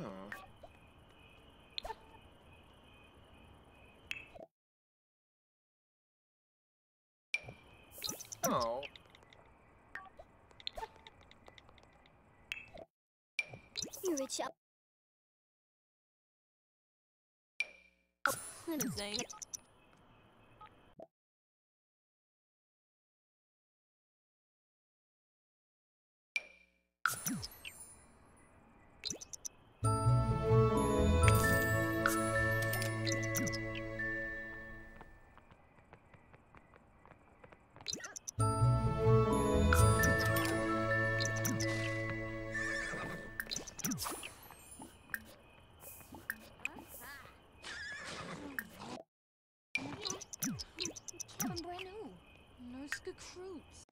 Huh. Oh. You reach up. Anything. Thank recruits.